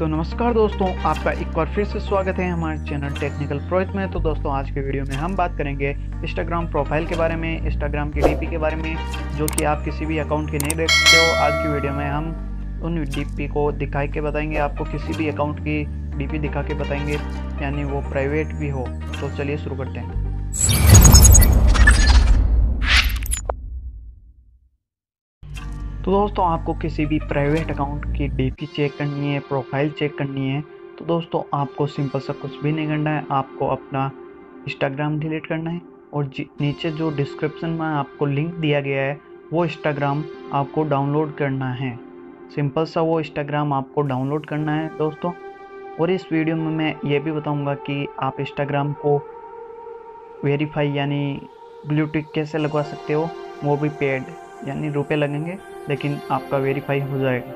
तो नमस्कार दोस्तों, आपका एक बार फिर से स्वागत है हमारे चैनल टेक्निकल प्रोजेक्ट में। तो दोस्तों, आज के वीडियो में हम बात करेंगे इंस्टाग्राम प्रोफ़ाइल के बारे में इंस्टाग्राम की डीपी के बारे में, जो कि आप किसी भी अकाउंट की नहीं देख सकते हो। आज की वीडियो में हम उन डीपी को दिखा के बताएँगे, आपको किसी भी अकाउंट की डीपी दिखा के बताएँगे, यानी वो प्राइवेट भी हो। तो चलिए शुरू करते हैं। तो दोस्तों, आपको किसी भी प्राइवेट अकाउंट की डीपी चेक करनी है प्रोफ़ाइल चेक करनी है तो दोस्तों, आपको सिंपल सा कुछ भी नहीं करना है। आपको अपना इंस्टाग्राम डिलीट करना है और नीचे जो डिस्क्रिप्शन में आपको लिंक दिया गया है, वो इंस्टाग्राम आपको डाउनलोड करना है। सिंपल सा वो इंस्टाग्राम आपको डाउनलोड करना है, दोस्तों। और इस वीडियो में मैं ये भी बताऊँगा कि आप इंस्टाग्राम को वेरीफाई यानी ब्लूटिक कैसे लगवा सकते हो, वो भी पेड यानी रुपए लगेंगे। लेकिन आपका वेरीफाई हो जाएगा।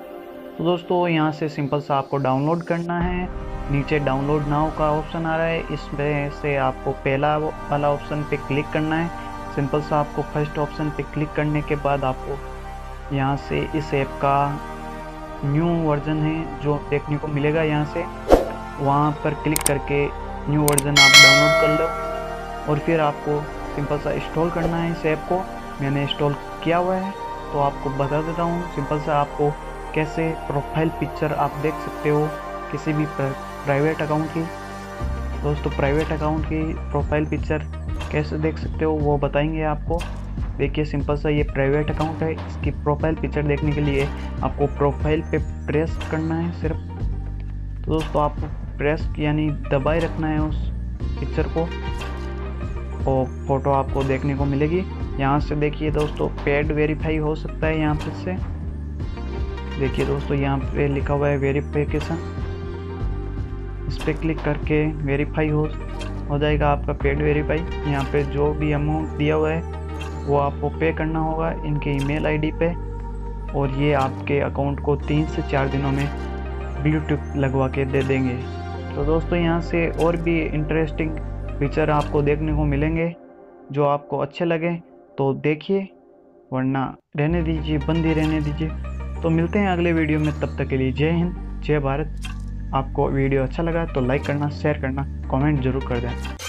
तो दोस्तों, यहाँ से सिंपल सा आपको डाउनलोड करना है। नीचे डाउनलोड नाउ का ऑप्शन आ रहा है। इसमें से आपको पहला वाला ऑप्शन पे क्लिक करना है। सिंपल सा आपको फ़र्स्ट ऑप्शन पे क्लिक करने के बाद आपको यहाँ से इस ऐप का न्यू वर्जन है, जो देखने को मिलेगा यहाँ से। वहाँ पर क्लिक करके न्यू वर्जन आप डाउनलोड कर लो। और फिर आपको सिंपल सा इंस्टॉल करना है इस ऐप को। मैंने इंस्टॉल किया हुआ है। तो आपको बता देता हूँ सिंपल सा आपको कैसे प्रोफ़ाइल पिक्चर आप देख सकते हो किसी भी प्राइवेट अकाउंट की। दोस्तों प्राइवेट अकाउंट की प्रोफ़ाइल पिक्चर कैसे देख सकते हो वो बताएँगे आपको। देखिए, सिंपल सा ये प्राइवेट अकाउंट है, इसकी प्रोफ़ाइल पिक्चर देखने के लिए आपको प्रोफ़ाइल पे प्रेस करना है सिर्फ़। तो दोस्तों, आपको प्रेस यानी दबाए रखना है उस पिक्चर को और फ़ोटो आपको देखने को मिलेगी। यहाँ से देखिए दोस्तों पेड वेरीफाई हो सकता है यहाँ पे से। देखिए दोस्तों, यहाँ पे लिखा हुआ है वेरीफिकेशन इस पर क्लिक करके वेरीफाई हो हो जाएगा आपका पेड वेरीफाई यहाँ पे जो भी अमाउंट दिया हुआ है, वो आपको पे करना होगा इनके ईमेल आईडी पे। और ये आपके अकाउंट को तीन से चार दिनों में ब्लूटूथ लगवा के दे देंगे। तो दोस्तों, यहाँ से और भी इंटरेस्टिंग फीचर आपको देखने को मिलेंगे, जो आपको अच्छे लगे। तो देखिए, वरना रहने दीजिए, बंद ही रहने दीजिए। तो मिलते हैं अगले वीडियो में, तब तक के लिए जय हिंद, जय भारत। आपको वीडियो अच्छा लगा तो लाइक करना शेयर करना कमेंट ज़रूर कर दें